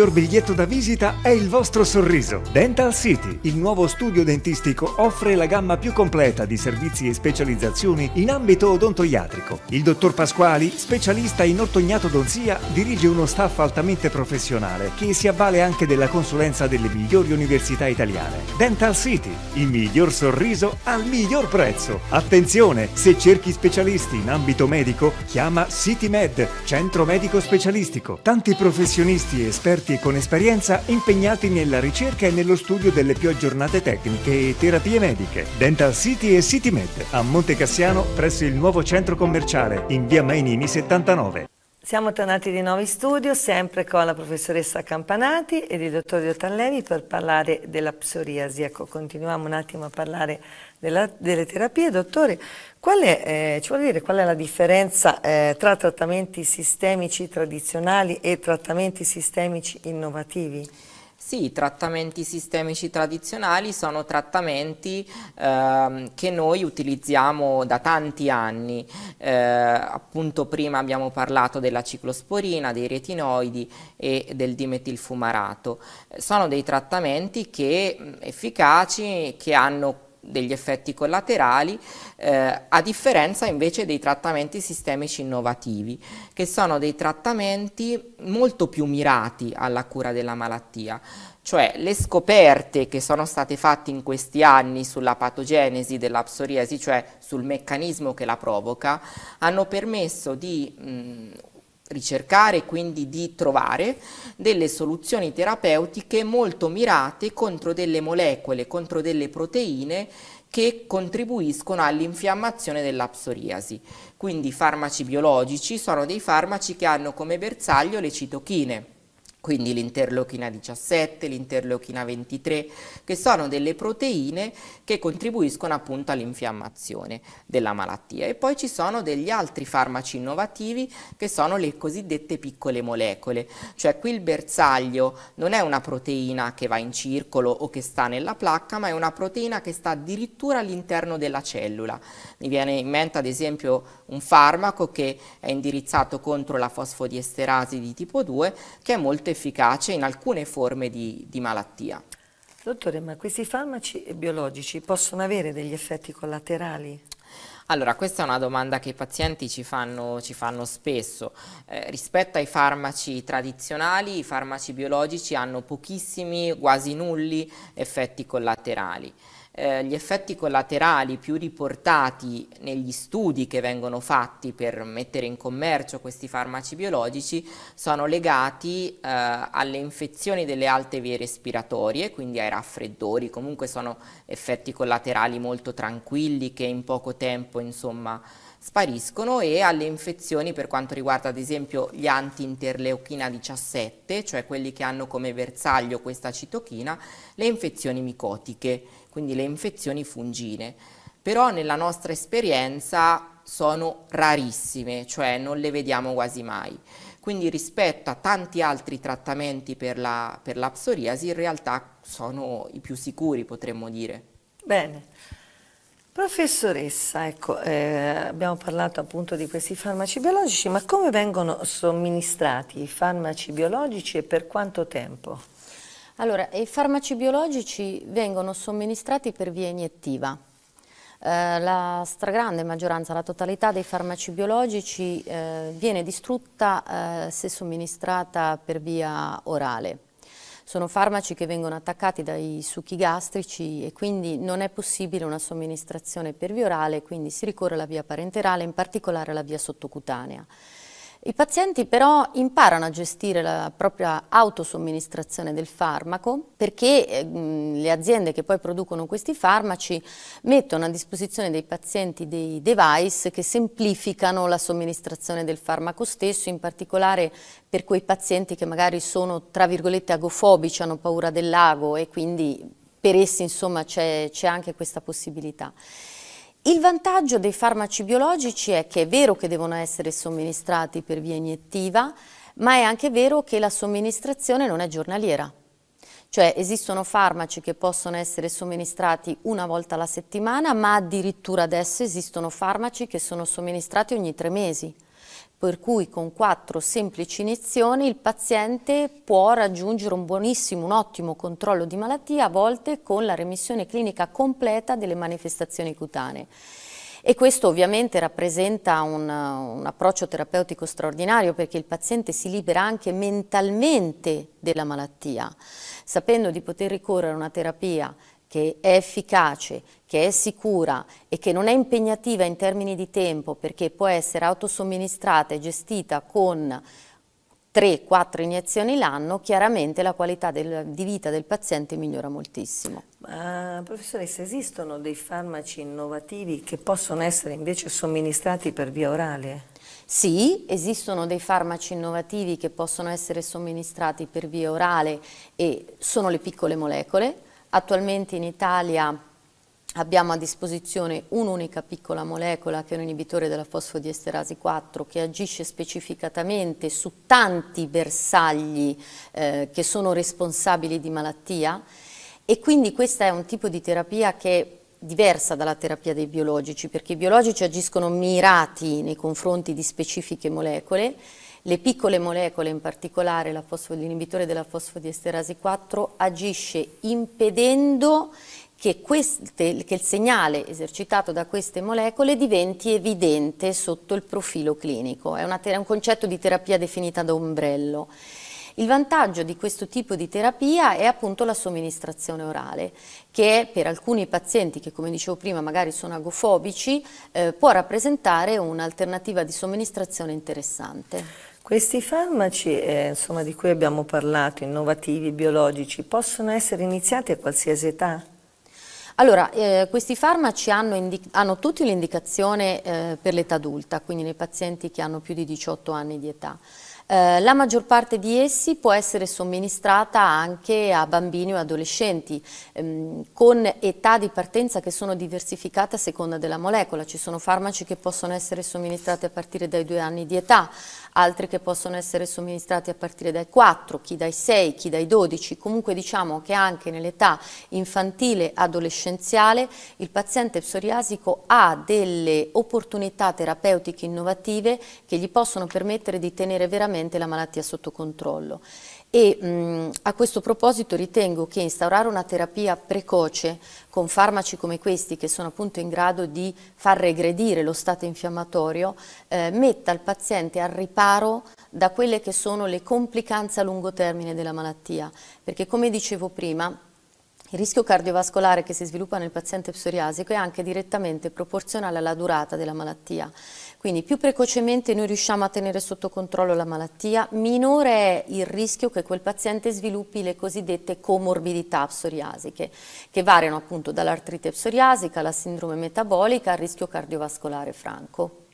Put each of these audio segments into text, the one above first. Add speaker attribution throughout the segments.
Speaker 1: miglior biglietto da visita è il vostro sorriso. Dental City, il nuovo studio dentistico, offre la gamma più completa di servizi e specializzazioni in ambito odontoiatrico. Il dottor Pasquali, specialista in ortognatodonzia, dirige uno staff altamente professionale che si avvale anche della consulenza delle migliori università italiane. Dental City, il miglior sorriso al miglior prezzo. Attenzione, se cerchi specialisti in ambito medico, chiama CityMed, centro medico specialistico. Tanti professionisti, esperti e con esperienza impegnati nella ricerca e nello studio delle più aggiornate tecniche e terapie mediche. Dental City e CityMed a Monte Cassiano presso il nuovo centro commerciale in via Mainini 79.
Speaker 2: Siamo tornati di nuovo in studio, sempre con la professoressa Campanati ed il dottor Diotallevi per parlare della psoriasi. Ecco, continuiamo un attimo a parlare della, delle terapie. Dottore, qual è, eh, ci vuole dire qual è la differenza eh, tra trattamenti sistemici tradizionali e trattamenti sistemici innovativi?
Speaker 3: Sì, i trattamenti sistemici tradizionali sono trattamenti eh, che noi utilizziamo da tanti anni, eh, appunto prima abbiamo parlato della ciclosporina, dei retinoidi e del dimetilfumarato. Sono dei trattamenti che, efficaci che hanno degli effetti collaterali, eh, a differenza invece dei trattamenti sistemici innovativi, che sono dei trattamenti molto più mirati alla cura della malattia. Cioè le scoperte che sono state fatte in questi anni sulla patogenesi della psoriasi, cioè sul meccanismo che la provoca, hanno permesso di mh, ricercare e quindi di trovare delle soluzioni terapeutiche molto mirate contro delle molecole, contro delle proteine che contribuiscono all'infiammazione della psoriasi. Quindi i farmaci biologici sono dei farmaci che hanno come bersaglio le citochine quindi l'interleuchina 17, l'interleuchina 23, che sono delle proteine che contribuiscono appunto all'infiammazione della malattia. E poi ci sono degli altri farmaci innovativi che sono le cosiddette piccole molecole, cioè qui il bersaglio non è una proteina che va in circolo o che sta nella placca, ma è una proteina che sta addirittura all'interno della cellula. Mi viene in mente ad esempio un farmaco che è indirizzato contro la fosfodiesterasi di tipo 2, che è molto efficace in alcune forme di, di malattia.
Speaker 2: Dottore, ma questi farmaci biologici possono avere degli effetti collaterali?
Speaker 3: Allora, questa è una domanda che i pazienti ci fanno, ci fanno spesso. Eh, rispetto ai farmaci tradizionali, i farmaci biologici hanno pochissimi, quasi nulli effetti collaterali eh, gli effetti collaterali più riportati negli studi che vengono fatti per mettere in commercio questi farmaci biologici sono legati eh, alle infezioni delle alte vie respiratorie, quindi ai raffreddori, comunque sono effetti collaterali molto tranquilli che in poco tempo insomma spariscono e alle infezioni per quanto riguarda ad esempio gli anti-interleuchina 17, cioè quelli che hanno come bersaglio questa citochina, le infezioni micotiche quindi le infezioni fungine. Però nella nostra esperienza sono rarissime, cioè non le vediamo quasi mai. Quindi rispetto a tanti altri trattamenti per la, per la psoriasi in realtà sono i più sicuri potremmo dire.
Speaker 2: Bene. Professoressa, ecco, eh, abbiamo parlato appunto di questi farmaci biologici, ma come vengono somministrati i farmaci biologici e per quanto tempo?
Speaker 4: Allora, i farmaci biologici vengono somministrati per via iniettiva. Eh, la stragrande maggioranza, la totalità dei farmaci biologici eh, viene distrutta eh, se somministrata per via orale. Sono farmaci che vengono attaccati dai succhi gastrici e quindi non è possibile una somministrazione per via orale, quindi si ricorre alla via parenterale, in particolare alla via sottocutanea. I pazienti però imparano a gestire la propria autosomministrazione del farmaco perché eh, le aziende che poi producono questi farmaci mettono a disposizione dei pazienti dei device che semplificano la somministrazione del farmaco stesso, in particolare per quei pazienti che magari sono tra virgolette agofobici, hanno paura del lago e quindi per essi insomma c'è anche questa possibilità. Il vantaggio dei farmaci biologici è che è vero che devono essere somministrati per via iniettiva, ma è anche vero che la somministrazione non è giornaliera. Cioè esistono farmaci che possono essere somministrati una volta alla settimana, ma addirittura adesso esistono farmaci che sono somministrati ogni tre mesi per cui con quattro semplici iniezioni il paziente può raggiungere un buonissimo, un ottimo controllo di malattia, a volte con la remissione clinica completa delle manifestazioni cutanee. E questo ovviamente rappresenta un, un, approccio terapeutico straordinario perché il paziente si libera anche mentalmente della malattia, sapendo di poter ricorrere a una terapia che è efficace, che è sicura e che non è impegnativa in termini di tempo perché può essere autosomministrata e gestita con 3-4 iniezioni l'anno, chiaramente la qualità del, di vita del paziente migliora moltissimo.
Speaker 2: Ma professoressa, esistono dei farmaci innovativi che possono essere invece somministrati per via orale?
Speaker 4: Sì, esistono dei farmaci innovativi che possono essere somministrati per via orale e sono le piccole molecole, Attualmente in Italia abbiamo a disposizione un'unica piccola molecola che è un inibitore della fosfodiesterasi 4 che agisce specificatamente su tanti bersagli eh, che sono responsabili di malattia. E quindi questo è un tipo di terapia che diversa dalla terapia dei biologici perché i biologici agiscono mirati nei confronti di specifiche molecole le piccole molecole, in particolare l'inibitore della fosfodiesterasi 4, agisce impedendo che, queste, che, il segnale esercitato da queste molecole diventi evidente sotto il profilo clinico. È, una, è un concetto di terapia definita da ombrello. Il vantaggio di questo tipo di terapia è appunto la somministrazione orale, che per alcuni pazienti che come dicevo prima magari sono agofobici eh, può rappresentare un'alternativa di somministrazione interessante.
Speaker 2: Questi farmaci eh, insomma, di cui abbiamo parlato, innovativi, biologici, possono essere iniziati a qualsiasi età?
Speaker 4: Allora, eh, questi farmaci hanno, hanno tutti l'indicazione eh, per l'età adulta, quindi nei pazienti che hanno più di 18 anni di età. Eh, la maggior parte di essi può essere somministrata anche a bambini o adolescenti ehm, con età di partenza che sono diversificate a seconda della molecola. Ci sono farmaci che possono essere somministrati a partire dai due anni di età, altri che possono essere somministrati a partire dai 4, chi dai 6, chi dai 12. Comunque diciamo che anche nell'età infantile adolescenziale il paziente psoriasico ha delle opportunità terapeutiche innovative che gli possono permettere di tenere veramente la malattia sotto controllo. E mh, a questo proposito ritengo che instaurare una terapia precoce con farmaci come questi che sono appunto in grado di far regredire lo stato infiammatorio eh, metta il paziente al riparo da quelle che sono le complicanze a lungo termine della malattia. Perché come dicevo prima il rischio cardiovascolare che si sviluppa nel paziente psoriasico è anche direttamente proporzionale alla durata della malattia. Quindi più precocemente noi riusciamo a tenere sotto controllo la malattia, minore è il rischio che quel paziente sviluppi le cosiddette comorbidità psoriasiche, che variano appunto dall'artrite psoriasica alla sindrome metabolica al rischio cardiovascolare franco.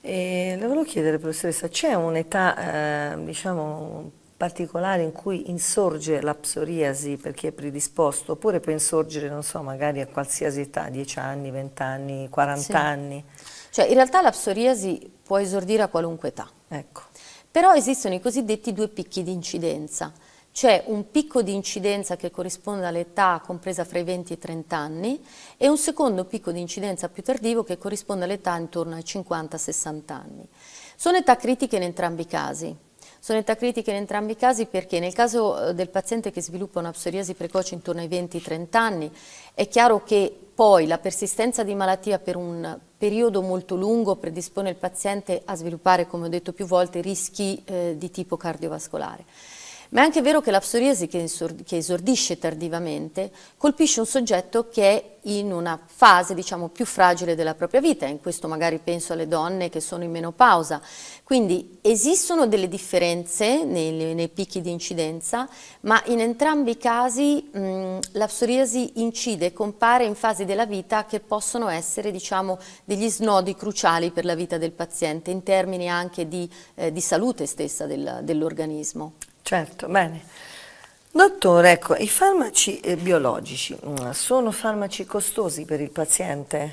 Speaker 2: E le volevo chiedere, professoressa, c'è un'età, eh, diciamo, particolare in cui insorge la psoriasi per chi è predisposto, oppure può insorgere, non so, magari a qualsiasi età, 10 anni, 20 anni, 40 sì. anni?
Speaker 4: Cioè in realtà la psoriasi può esordire a qualunque età. Ecco. Però esistono i cosiddetti due picchi di incidenza. C'è un picco di incidenza che corrisponde all'età compresa fra i 20 e i 30 anni e un secondo picco di incidenza più tardivo che corrisponde all'età intorno ai 50-60 anni. Sono età critiche in entrambi i casi. Sono età critiche in entrambi i casi perché nel caso eh, del paziente che sviluppa una psoriasi precoce intorno ai 20-30 anni è chiaro che poi la persistenza di malattia per un periodo molto lungo predispone il paziente a sviluppare, come ho detto più volte, rischi eh, di tipo cardiovascolare. Ma è anche vero che la psoriasi che, che esordisce tardivamente colpisce un soggetto che è in una fase diciamo, più fragile della propria vita, in questo magari penso alle donne che sono in menopausa. Quindi esistono delle differenze nei, nei picchi di incidenza, ma in entrambi i casi mh, la psoriasi incide e compare in fasi della vita che possono essere diciamo, degli snodi cruciali per la vita del paziente, in termini anche di, eh, di salute stessa del, dell'organismo.
Speaker 2: Certo, bene. Dottore, ecco, i farmaci eh, biologici mm, sono farmaci costosi per il paziente?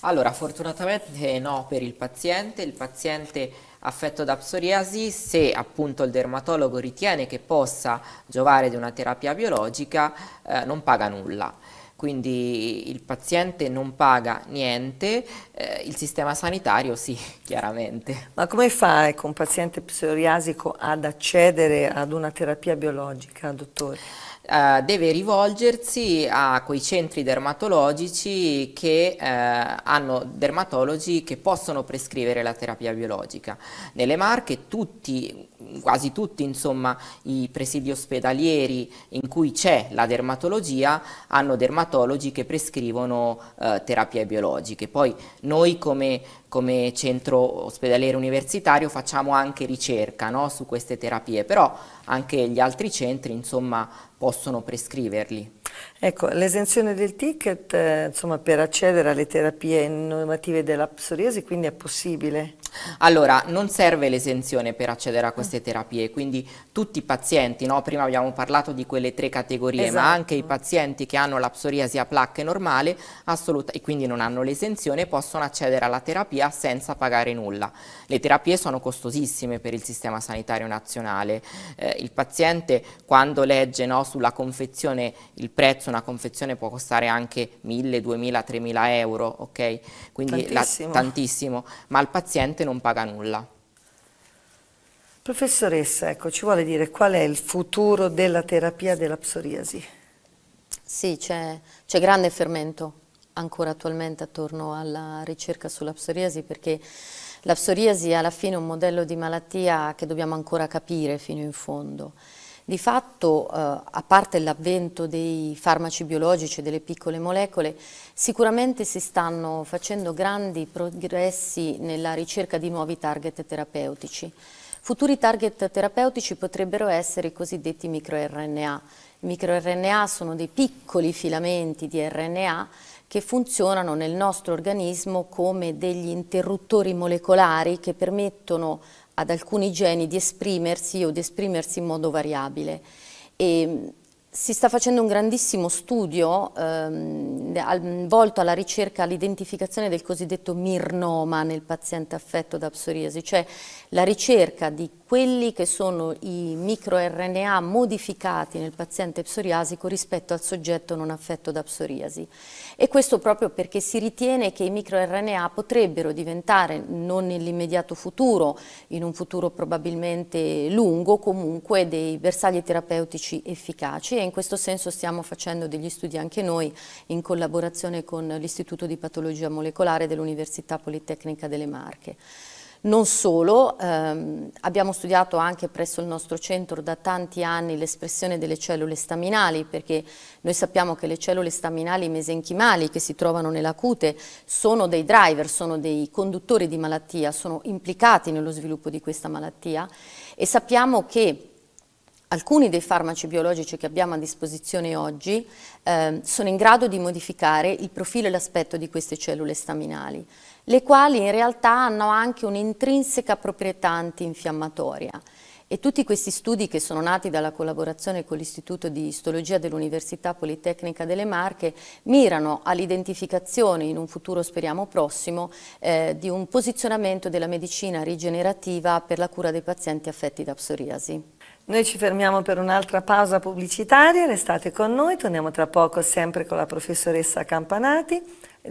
Speaker 3: Allora, fortunatamente no per il paziente. Il paziente affetto da psoriasi, se appunto il dermatologo ritiene che possa giovare di una terapia biologica, eh, non paga nulla. Quindi il paziente non paga niente, eh, il sistema sanitario sì, chiaramente.
Speaker 2: Ma come fa ecco, un paziente psoriasico ad accedere ad una terapia biologica, dottore?
Speaker 3: Uh, deve rivolgersi a quei centri dermatologici che uh, hanno dermatologi che possono prescrivere la terapia biologica. Nelle Marche tutti, quasi tutti insomma, i presidi ospedalieri in cui c'è la dermatologia hanno dermatologi che prescrivono uh, terapie biologiche. Poi noi come come centro ospedaliero universitario facciamo anche ricerca no, su queste terapie, però anche gli altri centri insomma, possono prescriverli.
Speaker 2: Ecco, l'esenzione del ticket eh, insomma, per accedere alle terapie innovative della psoriasi quindi è possibile?
Speaker 3: Allora, non serve l'esenzione per accedere a queste terapie, quindi tutti i pazienti, no? prima abbiamo parlato di quelle tre categorie, esatto. ma anche i pazienti che hanno la psoriasi a placche normale e quindi non hanno l'esenzione possono accedere alla terapia senza pagare nulla. Le terapie sono costosissime per il sistema sanitario nazionale, eh, il paziente quando legge no, sulla confezione il prezzo, una confezione può costare anche 1000, 2000, 3000 euro, ok? Quindi tantissimo. La, tantissimo, ma il paziente non paga nulla.
Speaker 2: Professoressa, ecco, ci vuole dire qual è il futuro della terapia della psoriasi?
Speaker 4: Sì, c'è grande fermento ancora attualmente attorno alla ricerca sulla psoriasi perché la psoriasi è alla fine un modello di malattia che dobbiamo ancora capire fino in fondo. Di fatto, eh, a parte l'avvento dei farmaci biologici e delle piccole molecole, sicuramente si stanno facendo grandi progressi nella ricerca di nuovi target terapeutici. Futuri target terapeutici potrebbero essere i cosiddetti microRNA. I microRNA sono dei piccoli filamenti di RNA che funzionano nel nostro organismo come degli interruttori molecolari che permettono ad alcuni geni di esprimersi o di esprimersi in modo variabile. E si sta facendo un grandissimo studio ehm, volto alla ricerca, all'identificazione del cosiddetto mirnoma nel paziente affetto da psoriasi, cioè la ricerca di quelli che sono i microRNA modificati nel paziente psoriasico rispetto al soggetto non affetto da psoriasi. E questo proprio perché si ritiene che i microRNA potrebbero diventare, non nell'immediato futuro, in un futuro probabilmente lungo, comunque dei bersagli terapeutici efficaci e in questo senso stiamo facendo degli studi anche noi in collaborazione con l'Istituto di Patologia Molecolare dell'Università Politecnica delle Marche. Non solo, ehm, abbiamo studiato anche presso il nostro centro da tanti anni l'espressione delle cellule staminali perché noi sappiamo che le cellule staminali mesenchimali che si trovano nella cute sono dei driver, sono dei conduttori di malattia, sono implicati nello sviluppo di questa malattia. E sappiamo che Alcuni dei farmaci biologici che abbiamo a disposizione oggi eh, sono in grado di modificare il profilo e l'aspetto di queste cellule staminali le quali in realtà hanno anche un'intrinseca proprietà antinfiammatoria. E tutti questi studi che sono nati dalla collaborazione con l'Istituto di Istologia dell'Università Politecnica delle Marche mirano all'identificazione in un futuro speriamo prossimo eh, di un posizionamento della medicina rigenerativa per la cura dei pazienti affetti da psoriasi.
Speaker 2: Noi ci fermiamo per un'altra pausa pubblicitaria, restate con noi, torniamo tra poco sempre con la professoressa Campanati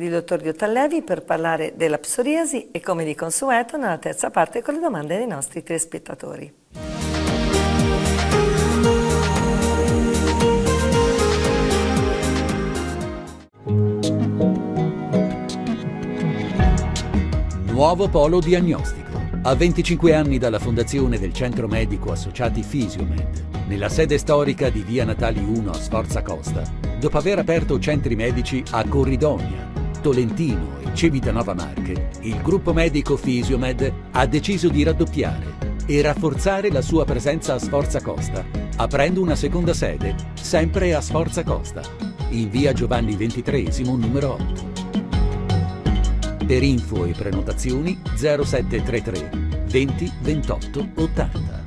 Speaker 2: il dottor Diotallevi per parlare della psoriasi e come di consueto nella terza parte con le domande dei nostri telespettatori.
Speaker 5: Nuovo polo diagnostico a 25 anni dalla fondazione del Centro Medico Associati Fisiomed, nella sede storica di Via Natali 1 a Sforza Costa, dopo aver aperto centri medici a Corridonia, Tolentino e Civitanova Marche, il gruppo medico Fisiomed ha deciso di raddoppiare e rafforzare la sua presenza a Sforza Costa, aprendo una seconda sede, sempre a Sforza Costa, in via Giovanni XXIII numero 8. Per info e prenotazioni 0733 20 28 80.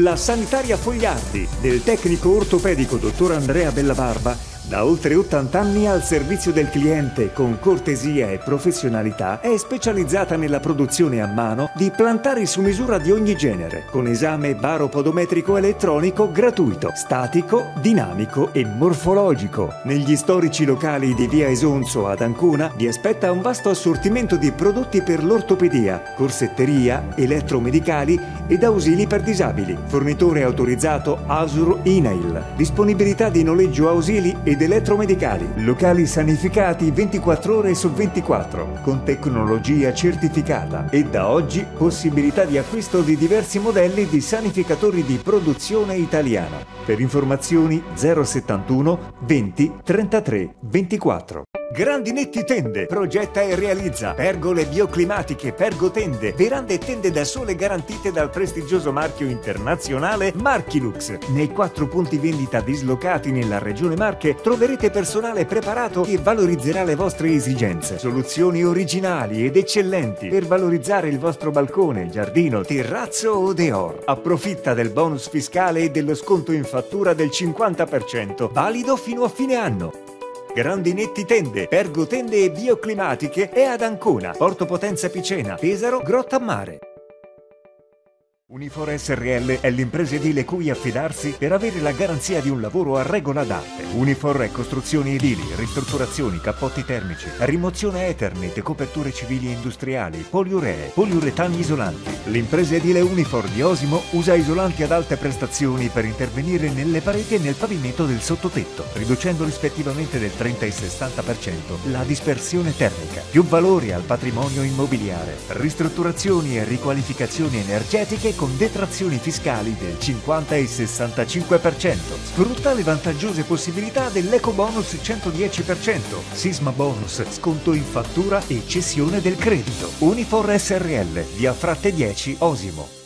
Speaker 1: La sanitaria Fogliardi del tecnico ortopedico dottor Andrea Bellabarba Da oltre 80 anni al servizio del cliente con cortesia e professionalità è specializzata nella produzione a mano di plantari su misura di ogni genere, con esame baropodometrico elettronico gratuito, statico, dinamico e morfologico. Negli storici locali di via Esonzo ad Ancona vi aspetta un vasto assortimento di prodotti per l'ortopedia, corsetteria, elettromedicali ed ausili per disabili. Fornitore autorizzato Asur Inail. Disponibilità di noleggio ausili ed elettromedicali. Locali sanificati 24 ore su 24 con tecnologia certificata e da oggi possibilità di acquisto di diversi modelli di sanificatori di produzione italiana. Per informazioni 071 20 33 24. Grandinetti Tende progetta e realizza pergole bioclimatiche, pergotende, verande e tende da sole garantite dal prestigioso marchio internazionale Marchilux. Nei quattro punti vendita dislocati nella regione Marche troverete personale preparato che valorizzerà le vostre esigenze. Soluzioni originali ed eccellenti per valorizzare il vostro balcone, giardino, terrazzo o deor. Approfitta del bonus fiscale e dello sconto in fattura del 50%, valido fino a fine anno. Grandinetti Tende, Pergo Tende e Bioclimatiche è ad Ancona, Porto Potenza Picena, Pesaro, Grotta Mare. Unifor SRL è l'impresa edile cui affidarsi per avere la garanzia di un lavoro a regola d'arte. Unifor è costruzioni edili, ristrutturazioni, cappotti termici, rimozione Ethernet, coperture civili e industriali, poliuree, poliuretani isolanti. L'impresa edile Unifor di Osimo usa isolanti ad alte prestazioni per intervenire nelle pareti e nel pavimento del sottotetto, riducendo rispettivamente del 30 e 60% la dispersione termica. Più valori al patrimonio immobiliare, ristrutturazioni e riqualificazioni energetiche con detrazioni fiscali del 50 e 65%. Sfrutta le vantaggiose possibilità dell'eco bonus 110%, sisma bonus, sconto in fattura e cessione del credito. Unifor SRL, via Fratte 10, Osimo.